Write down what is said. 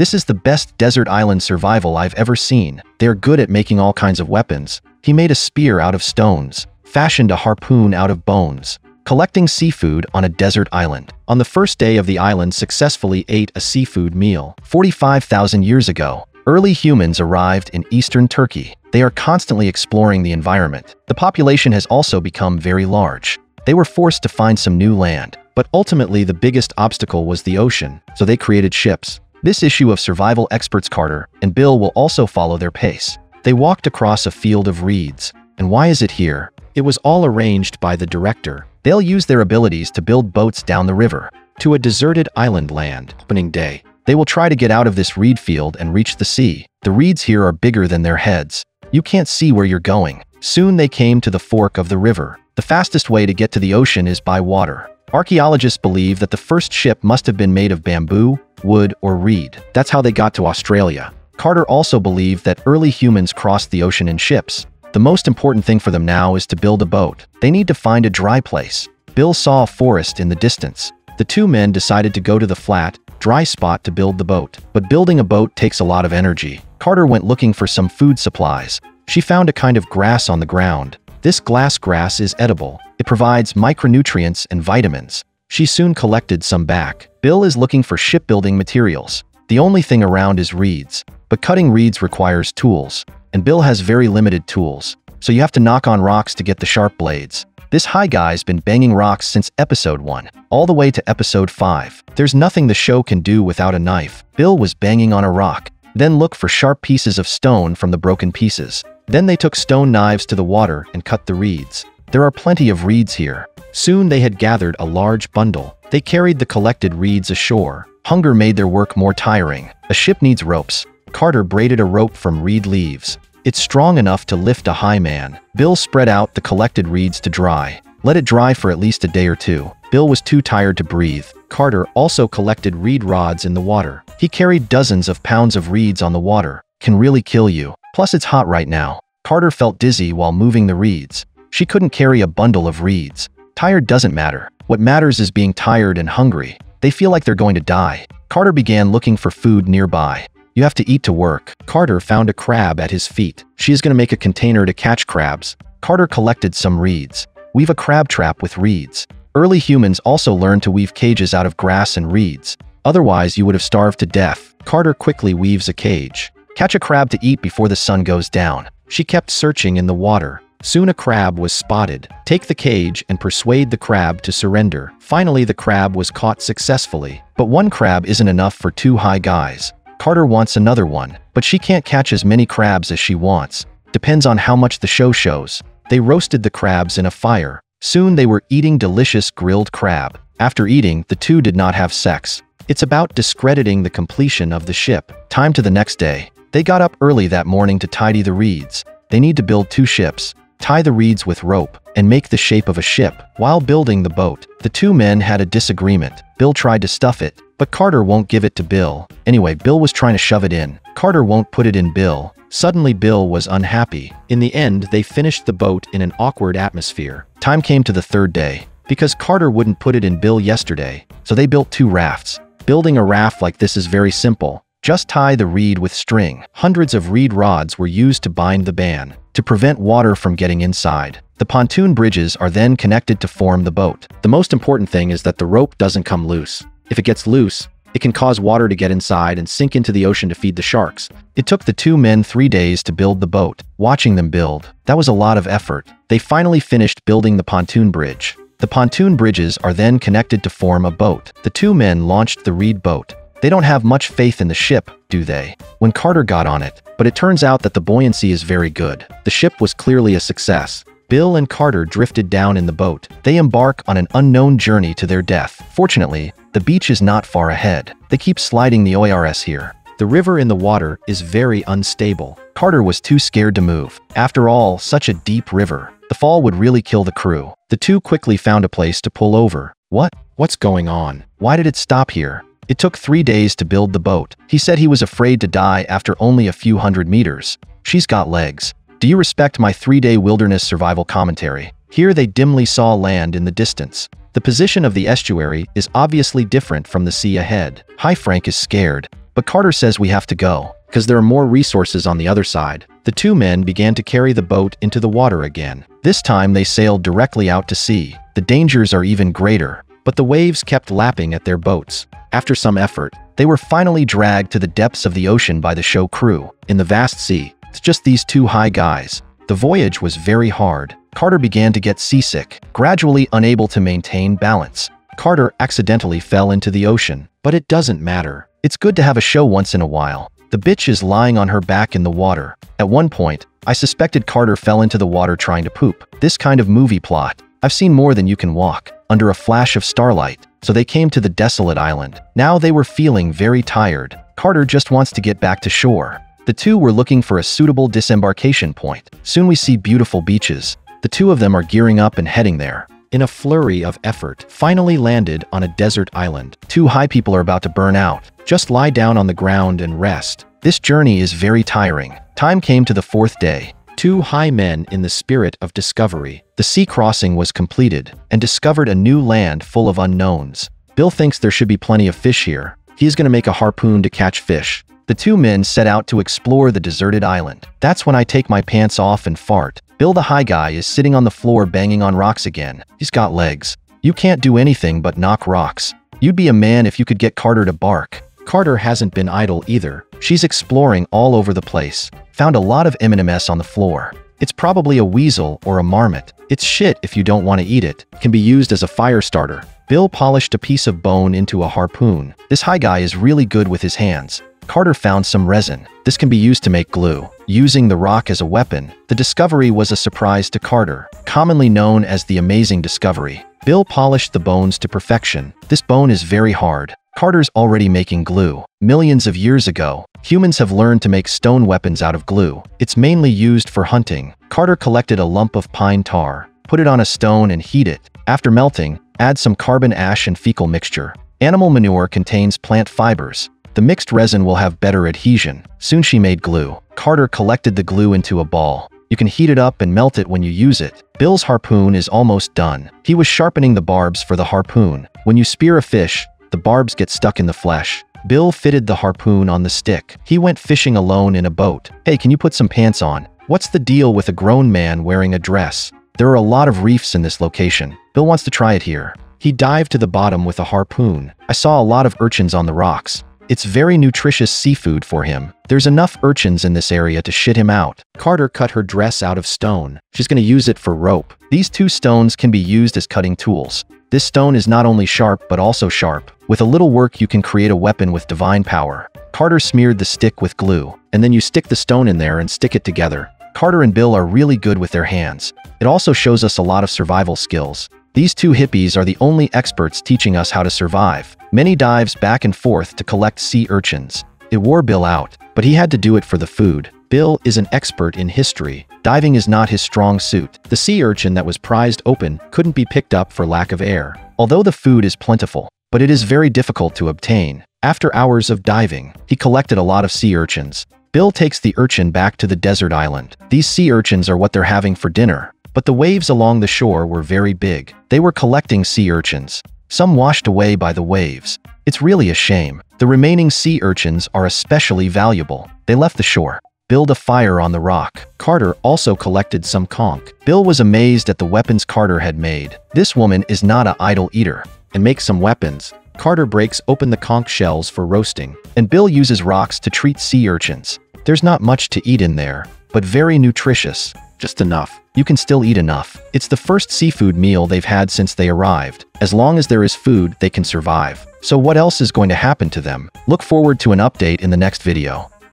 This is the best desert island survival I've ever seen. They're good at making all kinds of weapons. He made a spear out of stones, fashioned a harpoon out of bones, collecting seafood on a desert island. On the first day of the island successfully ate a seafood meal. 45,000 years ago, early humans arrived in eastern Turkey. They are constantly exploring the environment. The population has also become very large. They were forced to find some new land, but ultimately the biggest obstacle was the ocean, so they created ships. This issue of survival experts Carter and Bill will also follow their pace. They walked across a field of reeds. And why is it here? It was all arranged by the director. They'll use their abilities to build boats down the river to a deserted island land. Opening day. They will try to get out of this reed field and reach the sea. The reeds here are bigger than their heads. You can't see where you're going. Soon they came to the fork of the river. The fastest way to get to the ocean is by water. Archaeologists believe that the first ship must have been made of bamboo, wood, or reed. That's how they got to Australia. Carter also believed that early humans crossed the ocean in ships. The most important thing for them now is to build a boat. They need to find a dry place. Bill saw a forest in the distance. The two men decided to go to the flat, dry spot to build the boat. But building a boat takes a lot of energy. Carter went looking for some food supplies. She found a kind of grass on the ground. This glass grass is edible. It provides micronutrients and vitamins. She soon collected some back. Bill is looking for shipbuilding materials. The only thing around is reeds. But cutting reeds requires tools. And Bill has very limited tools. So you have to knock on rocks to get the sharp blades. This high guy's been banging rocks since episode 1, all the way to episode 5. There's nothing the show can do without a knife. Bill was banging on a rock, then look for sharp pieces of stone from the broken pieces. Then they took stone knives to the water and cut the reeds. There are plenty of reeds here. Soon they had gathered a large bundle. They carried the collected reeds ashore. Hunger made their work more tiring. A ship needs ropes. Carter braided a rope from reed leaves. It's strong enough to lift a high man. Bill spread out the collected reeds to dry. Let it dry for at least a day or two. Bill was too tired to breathe. Carter also collected reed rods in the water. He carried dozens of pounds of reeds on the water. Can really kill you. Plus it's hot right now. Carter felt dizzy while moving the reeds. She couldn't carry a bundle of reeds. Tired doesn't matter. What matters is being tired and hungry. They feel like they're going to die. Carter began looking for food nearby. You have to eat to work. Carter found a crab at his feet. She is going to make a container to catch crabs. Carter collected some reeds. Weave a crab trap with reeds. Early humans also learned to weave cages out of grass and reeds. Otherwise, you would have starved to death. Carter quickly weaves a cage. Catch a crab to eat before the sun goes down. She kept searching in the water. Soon a crab was spotted. Take the cage and persuade the crab to surrender. Finally, the crab was caught successfully. But one crab isn't enough for two high guys. Carter wants another one, but she can't catch as many crabs as she wants. Depends on how much the show shows. They roasted the crabs in a fire. Soon they were eating delicious grilled crab. After eating, the two did not have sex. It's about discrediting the completion of the ship. Time to the next day. They got up early that morning to tidy the reeds. They need to build two ships, tie the reeds with rope, and make the shape of a ship. While building the boat, the two men had a disagreement. Bill tried to stuff it, but Carter won't give it to Bill. Anyway, Bill was trying to shove it in. Carter won't put it in Bill. Suddenly, Bill was unhappy. In the end, they finished the boat in an awkward atmosphere. Time came to the third day. Because Carter wouldn't put it in Bill yesterday, so they built two rafts. Building a raft like this is very simple. Just tie the reed with string. Hundreds of reed rods were used to bind the ban, to prevent water from getting inside. The pontoon bridges are then connected to form the boat. The most important thing is that the rope doesn't come loose. If it gets loose, it can cause water to get inside and sink into the ocean to feed the sharks. It took the two men three days to build the boat. Watching them build, that was a lot of effort. They finally finished building the pontoon bridge. The pontoon bridges are then connected to form a boat. The two men launched the reed boat. They don't have much faith in the ship, do they? When Carter got on it, but it turns out that the buoyancy is very good. The ship was clearly a success. Bill and Carter drifted down in the boat. They embark on an unknown journey to their death. Fortunately, the beach is not far ahead. They keep sliding the ORS here. The river in the water is very unstable. Carter was too scared to move. After all, such a deep river. The fall would really kill the crew. The two quickly found a place to pull over. What? What's going on? Why did it stop here? It took three days to build the boat. He said he was afraid to die after only a few hundred meters. She's got legs. Do you respect my three-day wilderness survival commentary? Here they dimly saw land in the distance. The position of the estuary is obviously different from the sea ahead. Hi Frank is scared, but but Carter says we have to go, because there are more resources on the other side. The two men began to carry the boat into the water again. This time they sailed directly out to sea. The dangers are even greater, but the waves kept lapping at their boats. After some effort, they were finally dragged to the depths of the ocean by the show crew. In the vast sea, it's just these two high guys. The voyage was very hard. Carter began to get seasick, gradually unable to maintain balance. Carter accidentally fell into the ocean, but it doesn't matter. It's good to have a show once in a while. The bitch is lying on her back in the water. At one point, I suspected Carter fell into the water trying to poop. This kind of movie plot. I've seen more than you can walk, under a flash of starlight. So they came to the desolate island. Now they were feeling very tired. Carter just wants to get back to shore. The two were looking for a suitable disembarkation point. Soon we see beautiful beaches. The two of them are gearing up and heading there. In a flurry of effort, finally landed on a desert island. Two high people are about to burn out. Just lie down on the ground and rest. This journey is very tiring. Time came to the fourth day. Two high men in the spirit of discovery. The sea crossing was completed and discovered a new land full of unknowns. Bill thinks there should be plenty of fish here. He is going to make a harpoon to catch fish. The two men set out to explore the deserted island. That's when I take my pants off and fart. Bill the high guy is sitting on the floor banging on rocks again. He's got legs. You can't do anything but knock rocks. You'd be a man if you could get Carter to bark. Carter hasn't been idle either. She's exploring all over the place. Found a lot of M&Ms on the floor. It's probably a weasel or a marmot. It's shit if you don't want to eat it. Can be used as a fire starter. Bill polished a piece of bone into a harpoon. This high guy is really good with his hands. Carter found some resin. This can be used to make glue. Using the rock as a weapon, the discovery was a surprise to Carter, commonly known as the Amazing Discovery. Bill polished the bones to perfection. This bone is very hard. Carter's already making glue. Millions of years ago, humans have learned to make stone weapons out of glue. It's mainly used for hunting. Carter collected a lump of pine tar, put it on a stone and heat it. After melting, add some carbon ash and fecal mixture. Animal manure contains plant fibers. The mixed resin will have better adhesion. Soon she made glue. Carter collected the glue into a ball. You can heat it up and melt it when you use it. Bill's harpoon is almost done. He was sharpening the barbs for the harpoon. When you spear a fish, the barbs get stuck in the flesh. Bill fitted the harpoon on the stick. He went fishing alone in a boat. Hey, can you put some pants on? What's the deal with a grown man wearing a dress? There are a lot of reefs in this location. Bill wants to try it here. He dived to the bottom with a harpoon. I saw a lot of urchins on the rocks. It's very nutritious seafood for him. There's enough urchins in this area to shit him out. Carter cut her dress out of stone. She's to use it for rope. These two stones can be used as cutting tools. This stone is not only sharp but also sharp. With a little work you can create a weapon with divine power. Carter smeared the stick with glue, and then you stick the stone in there and stick it together. Carter and Bill are really good with their hands. It also shows us a lot of survival skills. These two hippies are the only experts teaching us how to survive. Many dives back and forth to collect sea urchins. It wore Bill out, but he had to do it for the food. Bill is an expert in history. Diving is not his strong suit. The sea urchin that was prized open couldn't be picked up for lack of air. Although the food is plentiful, but it is very difficult to obtain. After hours of diving, he collected a lot of sea urchins. Bill takes the urchin back to the desert island. These sea urchins are what they're having for dinner. But the waves along the shore were very big. They were collecting sea urchins. Some washed away by the waves. It's really a shame. The remaining sea urchins are especially valuable. They left the shore. Build a fire on the rock. Carter also collected some conch. Bill was amazed at the weapons Carter had made. This woman is not a idle eater and makes some weapons. Carter breaks open the conch shells for roasting, and Bill uses rocks to treat sea urchins. There's not much to eat in there, but very nutritious. Just enough. You can still eat enough. It's the first seafood meal they've had since they arrived. As long as there is food, they can survive. So what else is going to happen to them? Look forward to an update in the next video.